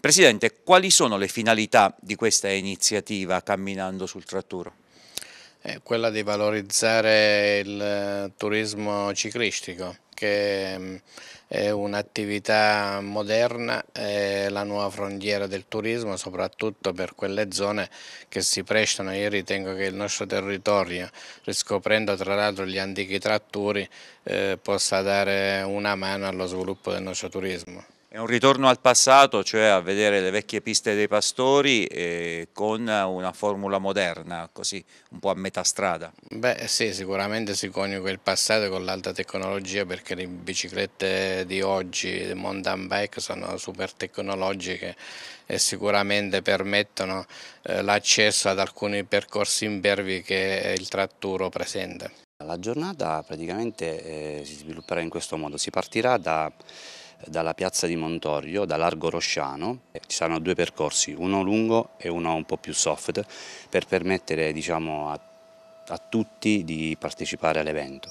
Presidente, quali sono le finalità di questa iniziativa Camminando sul Tratturo? È quella di valorizzare il eh, turismo ciclistico che mm, è un'attività moderna, è la nuova frontiera del turismo soprattutto per quelle zone che si prestano, io ritengo che il nostro territorio riscoprendo tra l'altro gli antichi tratturi eh, possa dare una mano allo sviluppo del nostro turismo. È un ritorno al passato, cioè a vedere le vecchie piste dei pastori eh, con una formula moderna, così un po' a metà strada. Beh sì, sicuramente si coniuga il passato con l'alta tecnologia perché le biciclette di oggi, le mountain bike, sono super tecnologiche e sicuramente permettono eh, l'accesso ad alcuni percorsi impervi che il tratturo presenta. La giornata praticamente eh, si svilupperà in questo modo, si partirà da dalla piazza di Montorio, da Largo Rosciano, ci saranno due percorsi, uno lungo e uno un po' più soft, per permettere diciamo, a, a, tutti di partecipare all'evento.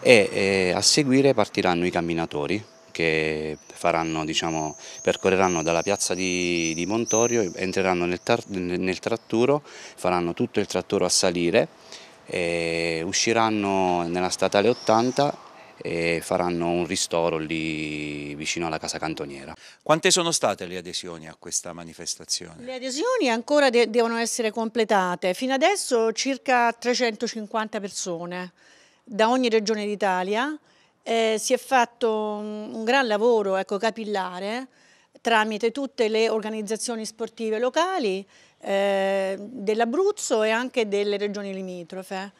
E, e a seguire partiranno i camminatori che faranno, diciamo, percorreranno dalla piazza di, di Montorio, entreranno nel, nel, tratturo, faranno tutto il tratturo a salire, usciranno nella statale 80 e faranno un ristoro lì vicino alla casa cantoniera. Quante sono state le adesioni a questa manifestazione? Le adesioni ancora de devono essere completate, fino adesso circa 350 persone da ogni regione d'Italia, eh, si è fatto un, un gran lavoro ecco, capillare tramite tutte le organizzazioni sportive locali eh, dell'Abruzzo e anche delle regioni limitrofe.